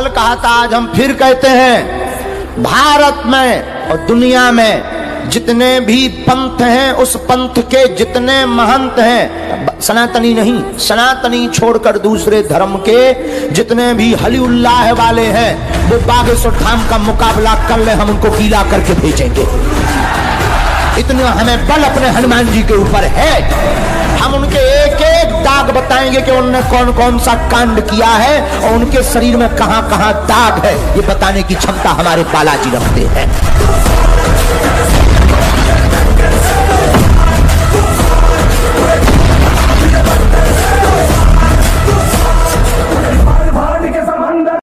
कल कहा था, आज हम फिर कहते हैं, भारत में और दुनिया में जितने भी पंथ हैं, उस पंथ के जितने महंत हैं, सनातनी नहीं, सनातनी छोड़कर दूसरे धर्म के जितने भी हली उल्लाह वाले हैं, वो बागेश्वर धाम का मुकाबला कर ले, हम उनको गीला करके भेजेंगे। इतना हमें बल अपने हनुमान जी के ऊपर है। हम उनके एक एक बताएँगे कि उनने कौन कौन सा कांड किया है और उनके शरीर में कहाँ कहाँ दाग है? ये बताने की क्षमता हमारे बालाजी रखते हैं।